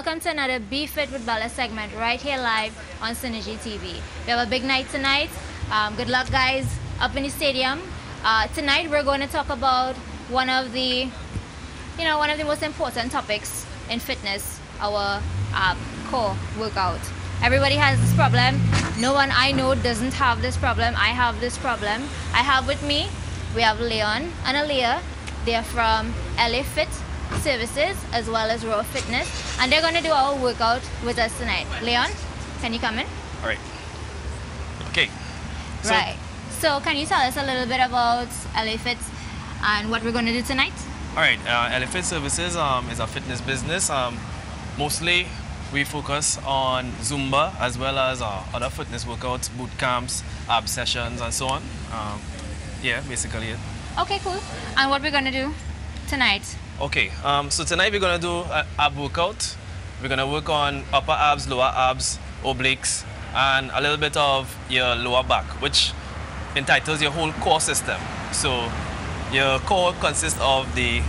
welcome to another Be Fit with Bella segment right here live on Synergy TV. We have a big night tonight. Um, good luck, guys, up in the stadium. Uh, tonight we're going to talk about one of the, you know, one of the most important topics in fitness, our uh, core workout. Everybody has this problem. No one I know doesn't have this problem. I have this problem. I have with me, we have Leon and Aaliyah. They're from LA Fitt services as well as Raw Fitness, and they're going to do our workout with us tonight. Leon, can you come in? All right. Okay. So, right. So, can you tell us a little bit about LA Fitt and what we're going to do tonight? All right. Uh, Fitt Services um, is a fitness business. Um, mostly, we focus on Zumba as well as uh, other fitness workouts, boot camps, ab sessions, and so on. Um, yeah, basically it. Okay, cool. And what we're going to do tonight? Okay, um, so tonight we're going to do an ab workout. We're going to work on upper abs, lower abs, obliques, and a little bit of your lower back, which entitles your whole core system. So your core consists of the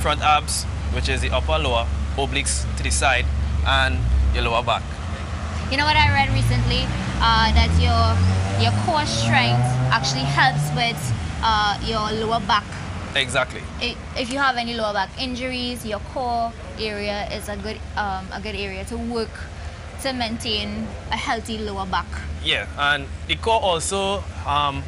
front abs, which is the upper, lower, obliques to the side, and your lower back. You know what I read recently? Uh, that your your core strength actually helps with uh, your lower back Exactly. If you have any lower back injuries, your core area is a good um, a good area to work to maintain a healthy lower back. Yeah, and the core also um,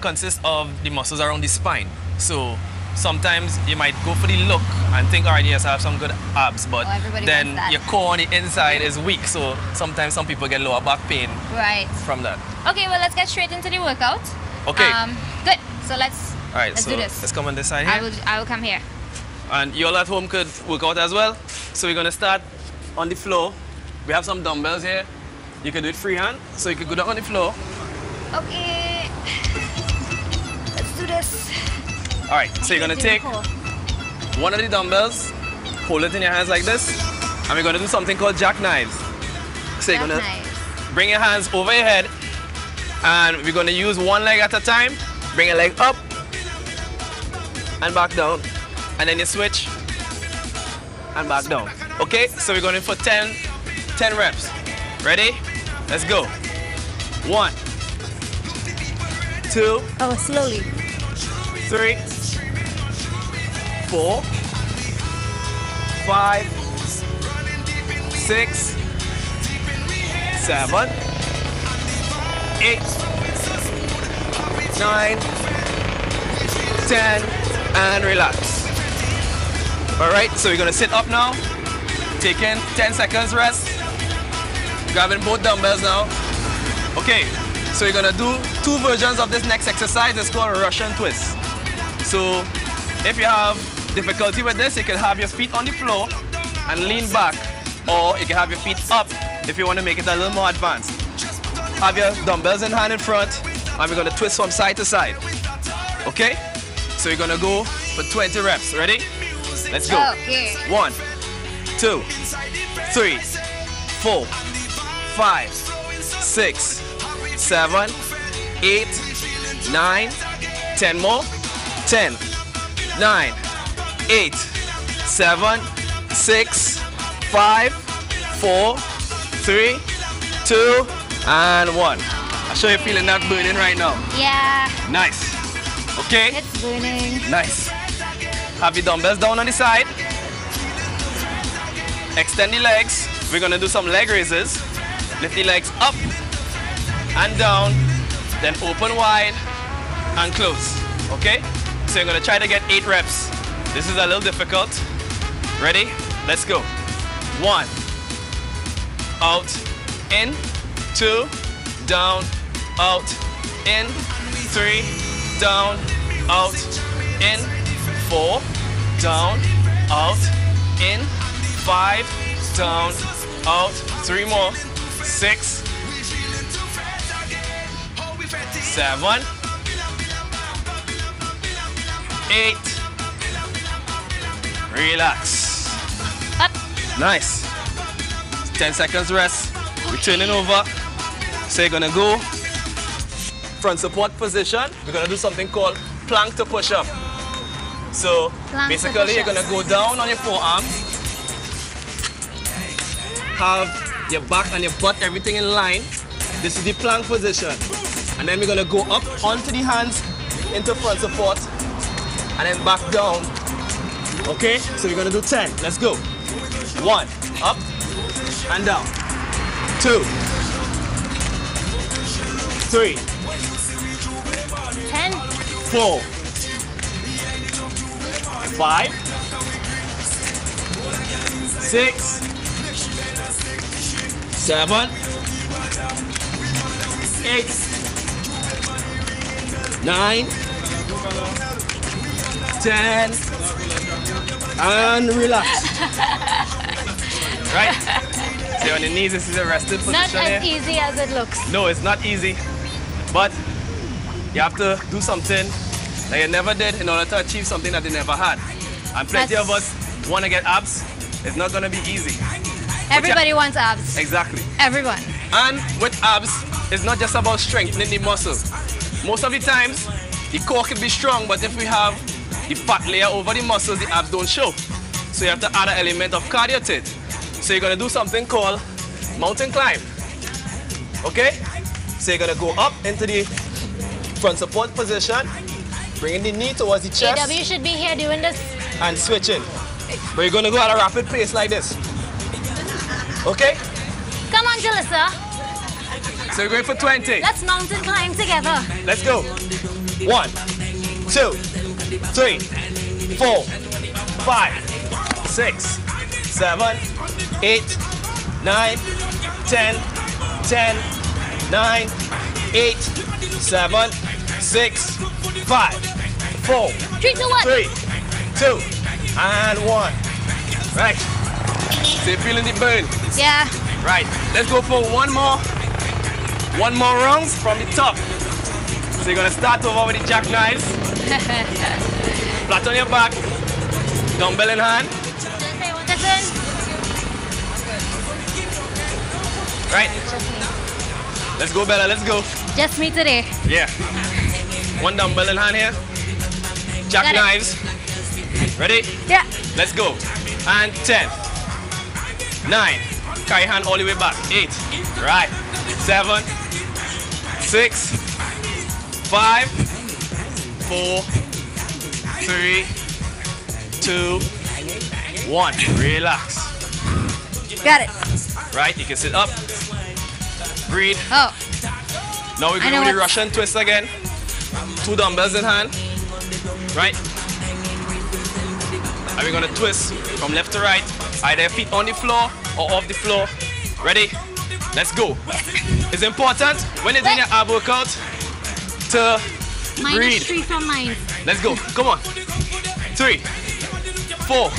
consists of the muscles around the spine. So sometimes you might go for the look and think, all right, yes, I have some good abs, but oh, then your core on the inside is weak. So sometimes some people get lower back pain right. from that. Okay, well, let's get straight into the workout. Okay. Um, good. So let's all right, let's so do this. Let's come on this side here. I will, I will come here. And you all at home could work out as well. So we're gonna start on the floor. We have some dumbbells here. You can do it freehand, so you can go down on the floor. Okay. Let's do this. All right, so you're gonna take one of the dumbbells, hold it in your hands like this, and we're gonna do something called jackknives. So you're gonna bring your hands over your head, and we're gonna use one leg at a time. Bring your leg up, and back down. And then you switch and back down. Okay, so we're going in for 10, 10 reps. Ready? Let's go. One, two. Oh, slowly. Three, four, five, six, seven, eight, nine, ten, and relax. All right, so we're gonna sit up now, taking 10 seconds rest, grabbing both dumbbells now. Okay, so we're gonna do two versions of this next exercise. It's called Russian twist. So if you have difficulty with this, you can have your feet on the floor and lean back, or you can have your feet up if you want to make it a little more advanced. Have your dumbbells in hand in front, and we're gonna twist from side to side. Okay? So you're gonna go for 20 reps. Ready? Let's go. Okay. One, two, three, four, five, six, seven, eight, nine, ten more. Ten, nine, eight, seven, six, five, four, three, two, and one. I'm sure you're feeling that burning right now. Yeah. Nice. Okay? It's burning. Nice. Have your dumbbells down on the side. Extend the legs. We're gonna do some leg raises. Lift the legs up and down, then open wide and close. Okay? So you're gonna try to get eight reps. This is a little difficult. Ready? Let's go. One, out, in, two, down, out, in, three, down, out, in, four, down, out, in, five, down, out, three more, six, seven, eight, Relax. Up. Nice. 10 seconds rest. We're turning over. So you're gonna go front support position. We're gonna do something called plank to push up. So Plank basically you're gonna go down on your forearm. Have your back and your butt, everything in line. This is the plank position. And then we're gonna go up onto the hands into front support and then back down. Okay, so we're gonna do 10. Let's go. One, up and down. Two, three, 10. four, five, six, seven, eight, nine, ten, and relax. right? Stay on your knees. This is a rested position Not here. as easy as it looks. No, it's not easy, but you have to do something that you never did in order to achieve something that you never had. And plenty That's- of us want to get abs. It's not going to be easy. Everybody wants abs. Exactly. Everyone. And with abs, it's not just about strengthening the muscle. Most of the times, the core can be strong, but if we have the fat layer over the muscles, the abs don't show. So you have to add an element of cardio to it. So you're gonna do something called mountain climb. Okay? So you're gonna go up into the front support position, bringing the knee towards the chest AW should be here doing this. and switching. But you're gonna go at a rapid pace like this. Okay? Come on, Jalissa. So you're going for 20. Let's mountain climb together. Let's go. One, two, three, four, five, six, seven, eight, nine, ten, ten, nine, eight, seven, six, five, four, Three, two, one. three, two, and one. Right. You're feeling the burn. Yeah. Right. Let's go for one more. One more rounds from the top. So you're gonna start over with the jackknives. Flat on your back. Dumbbell in hand. Say what this is. Right. Let's go, Bella. Let's go. Just me today. Yeah. One dumbbell in hand here. Jackknives. Ready? Yeah. Let's go. And 10. 9. Carry hand all the way back. 8. Right. 7. 6. 5. 4. 3. 2. 1. Relax. Got it. Right? You can sit up. Breathe. Oh. Now we're going to do the Russian twist again. Two dumbbells in hand. Right? And we're going to twist from left to right. Either feet on the floor or off the floor. Ready? Let's go. It's important when you're doing your ab workout to Minus breathe. three from mine. Let's go. Come on. Three, four,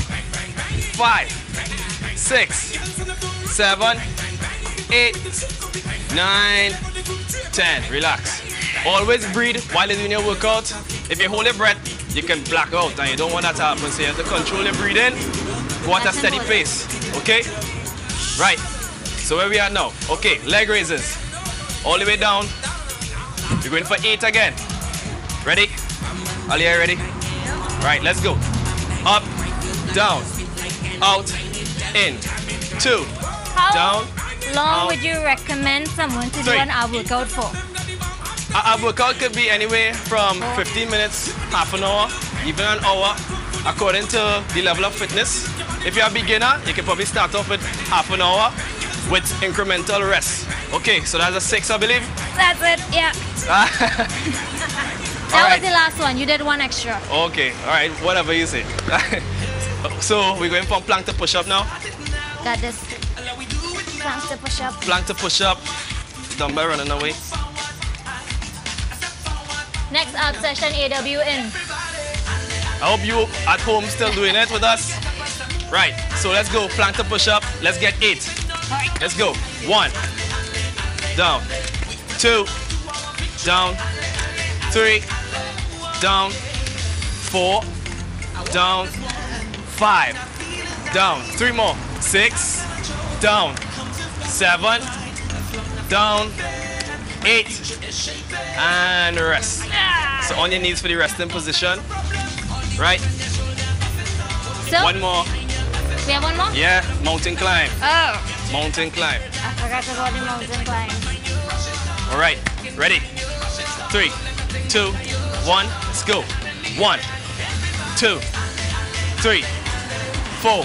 five, six, seven, eight, nine, ten. Relax. Always breathe while you're doing your workout. If you hold your breath, you can black out and you don't want that to happen. So you have to control your breathing. Go at a steady pace. Okay? Right. So where we are now? Okay, leg raises. All the way down. We're going for eight again. Ready? Ali, ready? Right, let's go. Up, down, out, in, two, How down. long out. would you recommend someone to do Three. an ab workout for? A ab workout could be anywhere from 15 minutes, half an hour, even an hour, according to the level of fitness. If you're a beginner, you can probably start off with half an hour with incremental rest. Okay, so that's a six, I believe. That's it. Yeah. That All was the last one. You did one extra. Okay, all right, whatever you say. so we're going from plank to push up now. Got this. Plank to push up. Plank to push up. Dumbbell running away. Next ab session, AW in. I hope you at home still doing it with us. Right, so let's go. Plank to push up. Let's get eight. Let's go. One. Down. Two. Down. Three. Down. Four. Down. five, down. Three more. Six, down. Seven, down. Eight, and rest. So on your knees for the resting position. Right. So, One more. we have one more? Yeah, mountain climb. Oh, Mountain climb. I forgot to go the mountain climb. All right, ready? Three, two, one, let's go. One, two, three, four,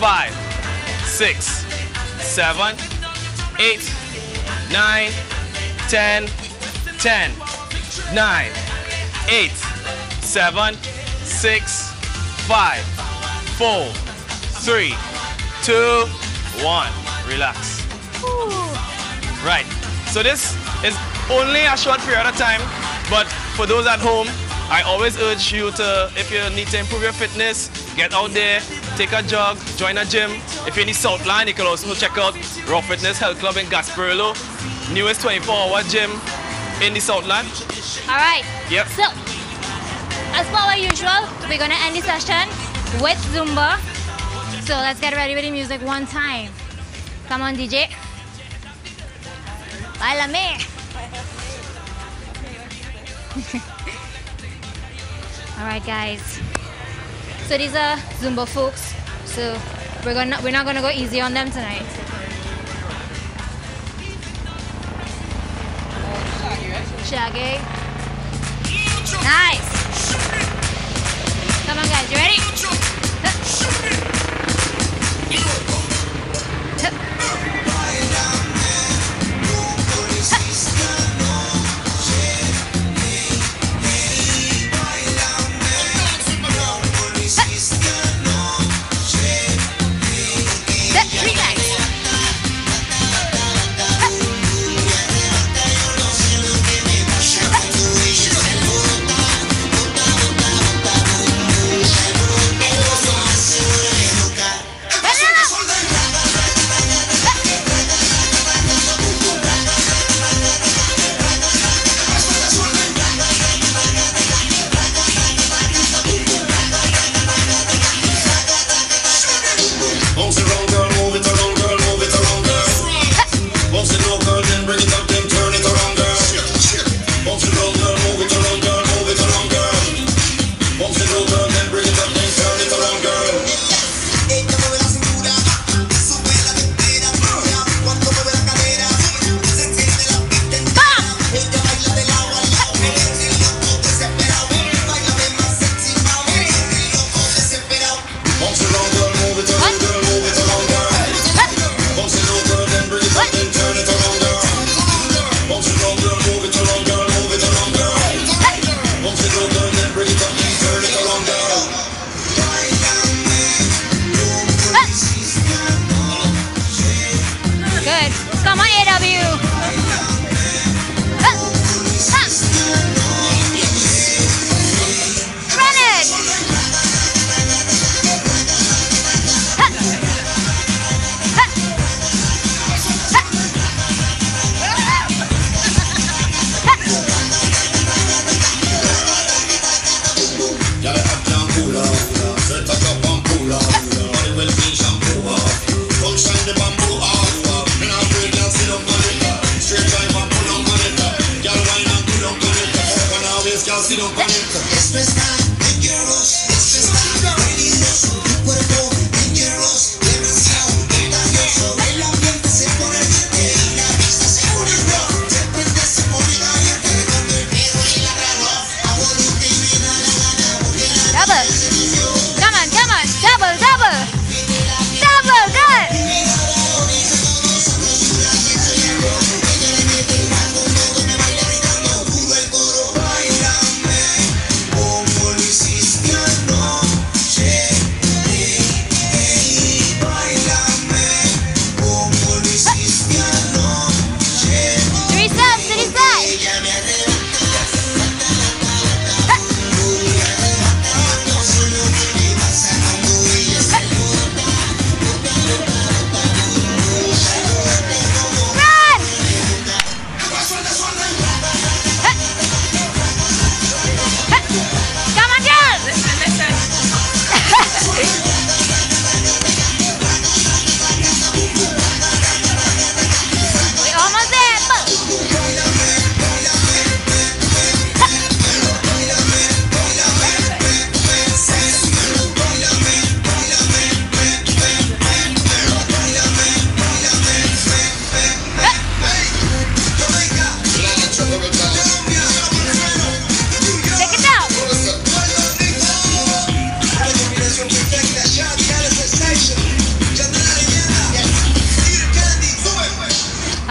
five, six, seven, eight, nine, ten, ten, nine, eight, seven, six, five, four, three, two, one. Relax. Right. So this is only a short period of time, but for those at home, I always urge you to, if you need to improve your fitness, get out there, take a jog, join a gym. If you're in the Southland, you can also check out Raw Fitness Health Club in Gasparillo, newest 24-hour gym in the Southland. All right. Yep. So, as per our usual, we're gonna end the session with Zumba. So let's get ready with the music one time. Come on, DJ. Bailame. All right, guys. So these are Zumba folks. So we're gonna we're not gonna go easy on them tonight. Shaggy. Nice. Come on, guys. You ready? don't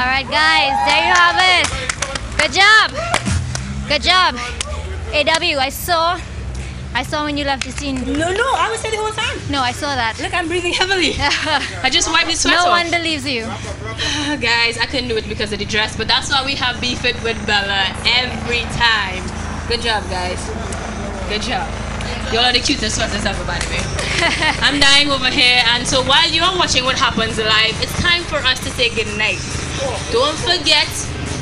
right, guys, there you have it. Good job. Good job. AW, I saw, I saw when you left the scene. No, no, I was there the whole time. No, I saw that. Look, I'm breathing heavily. I just wiped the sweat no off. one believes you. Guys, I couldn't do it because of the dress, but that's why we have Be Fit with Bella every time. Good job, guys. Good job. Y'all are the cutest sweaters ever, by the way. I'm dying over here, and so while you are watching what happens live, it's time for us to say good night. Don't forget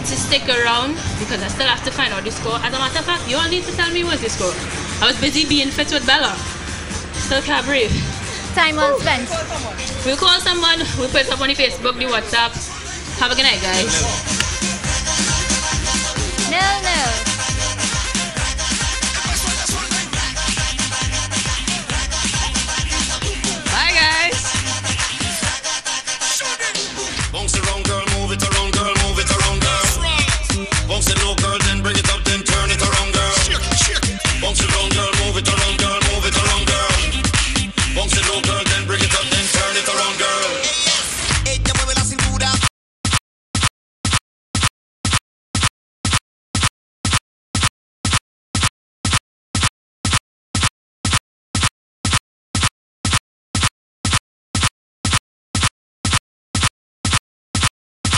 to stick around because I still have to find out the score. As a matter of fact, you all need to tell me what's the score. I was busy being fit with Bella. Still can't breathe. Time well spent. We'll call someone, we'll put it up on the Facebook, the WhatsApp. Have a good night, guys. No, no.